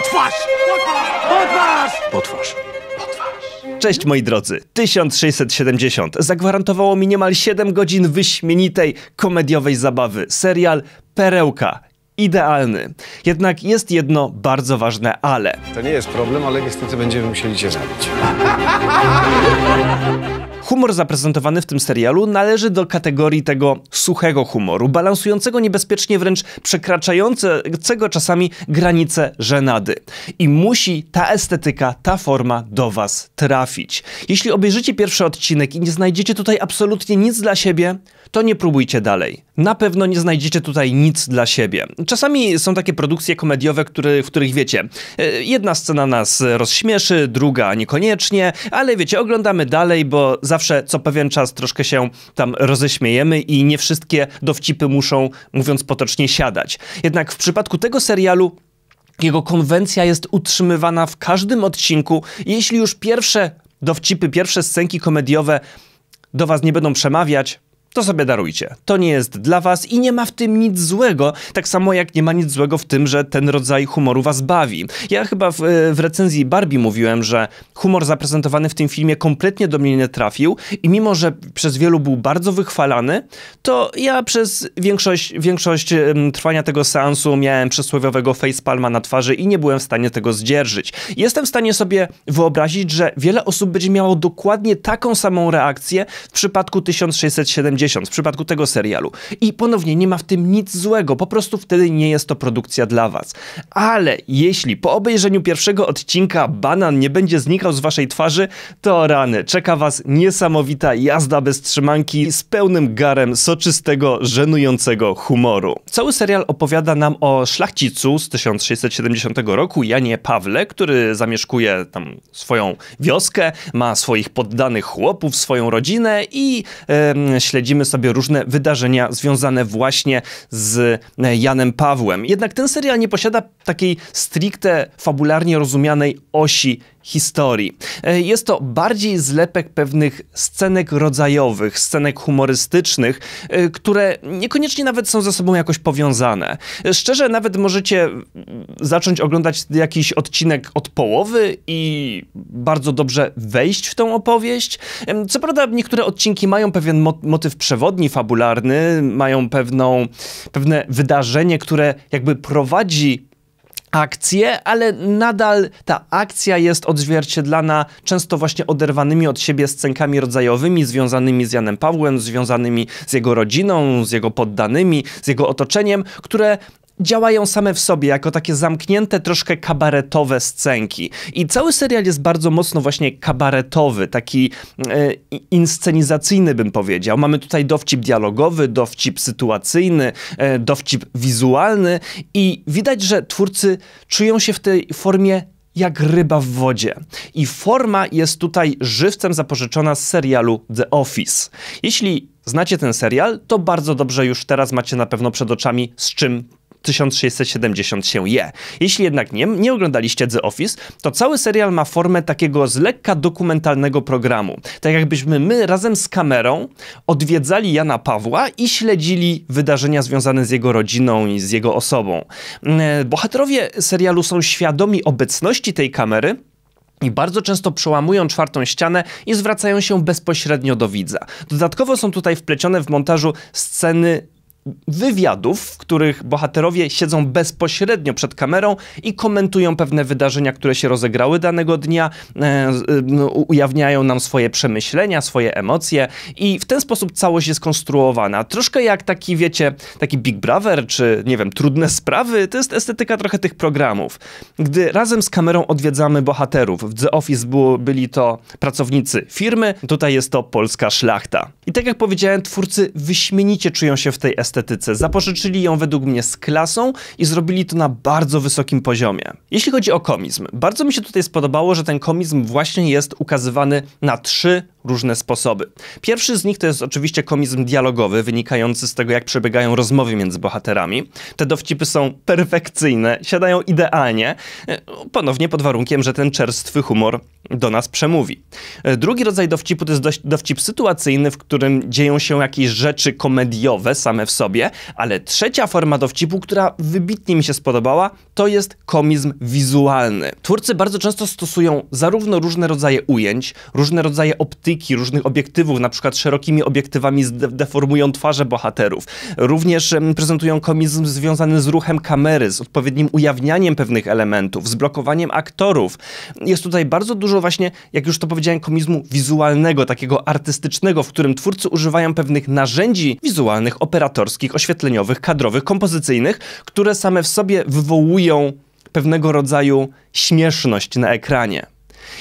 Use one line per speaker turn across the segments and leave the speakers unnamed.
Potwarz! Potwarz!
Potwarz. Cześć moi drodzy, 1670 zagwarantowało mi niemal 7 godzin wyśmienitej komediowej zabawy. Serial Perełka. Idealny. Jednak jest jedno bardzo ważne ale.
To nie jest problem, ale niestety będziemy musieli cię zabić.
Humor zaprezentowany w tym serialu należy do kategorii tego suchego humoru, balansującego niebezpiecznie wręcz przekraczającego czasami granice żenady. I musi ta estetyka, ta forma do was trafić. Jeśli obejrzycie pierwszy odcinek i nie znajdziecie tutaj absolutnie nic dla siebie, to nie próbujcie dalej. Na pewno nie znajdziecie tutaj nic dla siebie. Czasami są takie produkcje komediowe, w których wiecie, e, jedna scena nas rozśmieszy, druga niekoniecznie, ale wiecie, oglądamy dalej, bo zawsze co pewien czas troszkę się tam roześmiejemy i nie wszystkie dowcipy muszą, mówiąc potocznie, siadać. Jednak w przypadku tego serialu jego konwencja jest utrzymywana w każdym odcinku. Jeśli już pierwsze dowcipy, pierwsze scenki komediowe do was nie będą przemawiać, to sobie darujcie. To nie jest dla was i nie ma w tym nic złego, tak samo jak nie ma nic złego w tym, że ten rodzaj humoru was bawi. Ja chyba w, w recenzji Barbie mówiłem, że humor zaprezentowany w tym filmie kompletnie do mnie nie trafił i mimo, że przez wielu był bardzo wychwalany, to ja przez większość, większość trwania tego seansu miałem przysłowiowego facepalma na twarzy i nie byłem w stanie tego zdzierżyć. Jestem w stanie sobie wyobrazić, że wiele osób będzie miało dokładnie taką samą reakcję w przypadku 1670 w przypadku tego serialu. I ponownie nie ma w tym nic złego, po prostu wtedy nie jest to produkcja dla was. Ale jeśli po obejrzeniu pierwszego odcinka banan nie będzie znikał z waszej twarzy, to rany, czeka was niesamowita jazda bez trzymanki z pełnym garem soczystego, żenującego humoru. Cały serial opowiada nam o szlachcicu z 1670 roku, Janie Pawle, który zamieszkuje tam swoją wioskę, ma swoich poddanych chłopów, swoją rodzinę i śledzi śledzimy sobie różne wydarzenia związane właśnie z e, Janem Pawłem. Jednak ten serial nie posiada takiej stricte fabularnie rozumianej osi historii. E, jest to bardziej zlepek pewnych scenek rodzajowych, scenek humorystycznych, e, które niekoniecznie nawet są ze sobą jakoś powiązane. Szczerze, nawet możecie zacząć oglądać jakiś odcinek od połowy i bardzo dobrze wejść w tą opowieść. Co prawda, niektóre odcinki mają pewien motyw przewodni, fabularny, mają pewną, pewne wydarzenie, które jakby prowadzi akcję, ale nadal ta akcja jest odzwierciedlana często właśnie oderwanymi od siebie scenkami rodzajowymi, związanymi z Janem Pawłem, związanymi z jego rodziną, z jego poddanymi, z jego otoczeniem, które działają same w sobie jako takie zamknięte, troszkę kabaretowe scenki. I cały serial jest bardzo mocno właśnie kabaretowy, taki e, inscenizacyjny bym powiedział. Mamy tutaj dowcip dialogowy, dowcip sytuacyjny, e, dowcip wizualny i widać, że twórcy czują się w tej formie jak ryba w wodzie. I forma jest tutaj żywcem zapożyczona z serialu The Office. Jeśli znacie ten serial, to bardzo dobrze już teraz macie na pewno przed oczami, z czym 1670 się je. Jeśli jednak nie, nie oglądaliście The Office, to cały serial ma formę takiego z lekka dokumentalnego programu. Tak jakbyśmy my razem z kamerą odwiedzali Jana Pawła i śledzili wydarzenia związane z jego rodziną i z jego osobą. E, bohaterowie serialu są świadomi obecności tej kamery, i bardzo często przełamują czwartą ścianę i zwracają się bezpośrednio do widza. Dodatkowo są tutaj wplecione w montażu sceny wywiadów, w których bohaterowie siedzą bezpośrednio przed kamerą i komentują pewne wydarzenia, które się rozegrały danego dnia, e, no, ujawniają nam swoje przemyślenia, swoje emocje i w ten sposób całość jest konstruowana. Troszkę jak taki, wiecie, taki Big Brother, czy nie wiem, trudne sprawy, to jest estetyka trochę tych programów. Gdy razem z kamerą odwiedzamy bohaterów, w The Office było, byli to pracownicy firmy, tutaj jest to polska szlachta. I tak jak powiedziałem, twórcy wyśmienicie czują się w tej estetyce estetyce. Zapożyczyli ją według mnie z klasą i zrobili to na bardzo wysokim poziomie. Jeśli chodzi o komizm, bardzo mi się tutaj spodobało, że ten komizm właśnie jest ukazywany na trzy różne sposoby. Pierwszy z nich to jest oczywiście komizm dialogowy, wynikający z tego, jak przebiegają rozmowy między bohaterami. Te dowcipy są perfekcyjne, siadają idealnie, e, ponownie pod warunkiem, że ten czerstwy humor do nas przemówi. E, drugi rodzaj dowcipu to jest dowcip sytuacyjny, w którym dzieją się jakieś rzeczy komediowe same w sobie, ale trzecia forma dowcipu, która wybitnie mi się spodobała, to jest komizm wizualny. Twórcy bardzo często stosują zarówno różne rodzaje ujęć, różne rodzaje optyki, różnych obiektywów, na przykład szerokimi obiektywami deformują twarze bohaterów. Również prezentują komizm związany z ruchem kamery, z odpowiednim ujawnianiem pewnych elementów, z blokowaniem aktorów. Jest tutaj bardzo dużo właśnie, jak już to powiedziałem, komizmu wizualnego, takiego artystycznego, w którym twórcy używają pewnych narzędzi wizualnych, operatorskich, oświetleniowych, kadrowych, kompozycyjnych, które same w sobie wywołują pewnego rodzaju śmieszność na ekranie.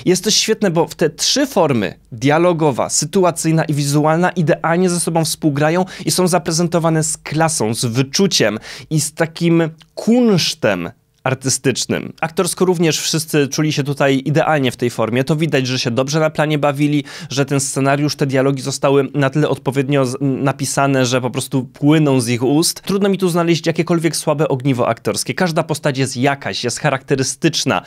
Jest to świetne, bo w te trzy formy dialogowa, sytuacyjna i wizualna idealnie ze sobą współgrają i są zaprezentowane z klasą, z wyczuciem i z takim kunsztem artystycznym. Aktorsko również wszyscy czuli się tutaj idealnie w tej formie. To widać, że się dobrze na planie bawili, że ten scenariusz, te dialogi zostały na tyle odpowiednio napisane, że po prostu płyną z ich ust. Trudno mi tu znaleźć jakiekolwiek słabe ogniwo aktorskie. Każda postać jest jakaś, jest charakterystyczna,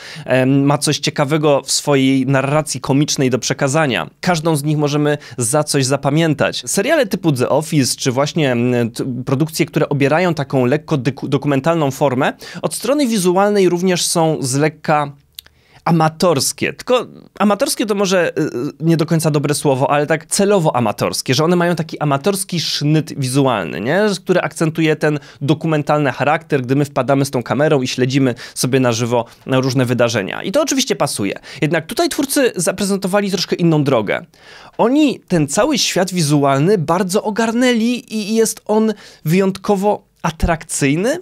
ma coś ciekawego w swojej narracji komicznej do przekazania. Każdą z nich możemy za coś zapamiętać. Seriale typu The Office, czy właśnie produkcje, które obierają taką lekko dokumentalną formę, od strony wizualnej wizualnej również są z lekka amatorskie. Tylko amatorskie to może y, nie do końca dobre słowo, ale tak celowo amatorskie, że one mają taki amatorski sznyt wizualny, nie? który akcentuje ten dokumentalny charakter, gdy my wpadamy z tą kamerą i śledzimy sobie na żywo różne wydarzenia. I to oczywiście pasuje. Jednak tutaj twórcy zaprezentowali troszkę inną drogę. Oni ten cały świat wizualny bardzo ogarnęli i jest on wyjątkowo atrakcyjny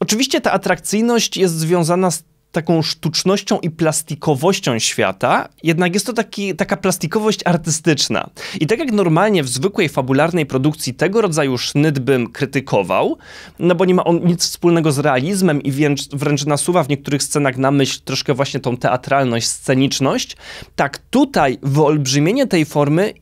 Oczywiście ta atrakcyjność jest związana z taką sztucznością i plastikowością świata, jednak jest to taki, taka plastikowość artystyczna. I tak jak normalnie w zwykłej fabularnej produkcji tego rodzaju sznyt bym krytykował, no bo nie ma on nic wspólnego z realizmem i wręcz, wręcz nasuwa w niektórych scenach na myśl troszkę właśnie tą teatralność, sceniczność, tak tutaj wyolbrzymienie tej formy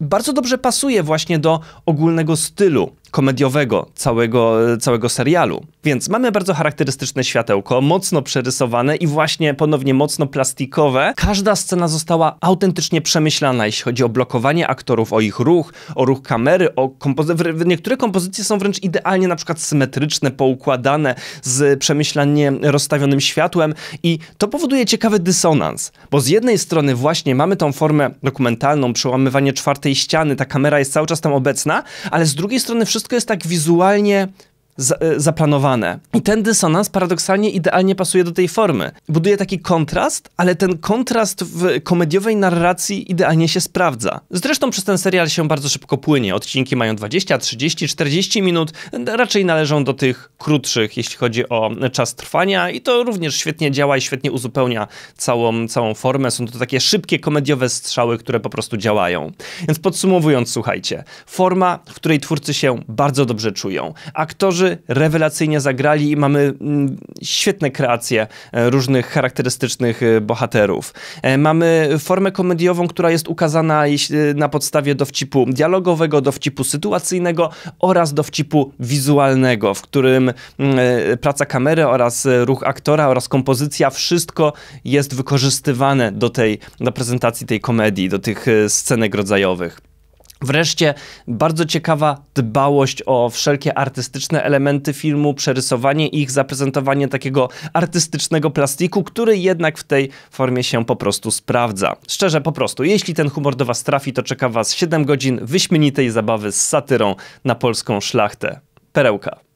bardzo dobrze pasuje właśnie do ogólnego stylu komediowego całego, całego serialu. Więc mamy bardzo charakterystyczne światełko, mocno przerysowane i właśnie ponownie mocno plastikowe. Każda scena została autentycznie przemyślana, jeśli chodzi o blokowanie aktorów, o ich ruch, o ruch kamery, o kompozy- niektóre kompozycje są wręcz idealnie na przykład symetryczne, poukładane z przemyślanie rozstawionym światłem i to powoduje ciekawy dysonans, bo z jednej strony właśnie mamy tą formę dokumentalną, przełamywanie czwartej ściany, ta kamera jest cały czas tam obecna, ale z drugiej strony wszystko wszystko jest tak wizualnie E, zaplanowane. I ten dysonans paradoksalnie idealnie pasuje do tej formy. Buduje taki kontrast, ale ten kontrast w komediowej narracji idealnie się sprawdza. Zresztą przez ten serial się bardzo szybko płynie. Odcinki mają 20, 30, 40 minut. Raczej należą do tych krótszych, jeśli chodzi o czas trwania i to również świetnie działa i świetnie uzupełnia całą, całą formę. Są to takie szybkie komediowe strzały, które po prostu działają. Więc podsumowując, słuchajcie. Forma, w której twórcy się bardzo dobrze czują. Aktorzy rewelacyjnie zagrali i mamy mm, świetne kreacje e, różnych charakterystycznych e, bohaterów. E, mamy formę komediową, która jest ukazana na podstawie dowcipu dialogowego, dowcipu sytuacyjnego oraz dowcipu wizualnego, w którym mm, praca kamery oraz ruch aktora oraz kompozycja, wszystko jest wykorzystywane do tej, do prezentacji tej komedii, do tych scenek rodzajowych. Wreszcie bardzo ciekawa dbałość o wszelkie artystyczne elementy filmu, przerysowanie ich, zaprezentowanie takiego artystycznego plastiku, który jednak w tej formie się po prostu sprawdza. Szczerze, po prostu, jeśli ten humor do Was trafi, to czeka Was 7 godzin wyśmienitej zabawy z satyrą na polską szlachtę. Perełka.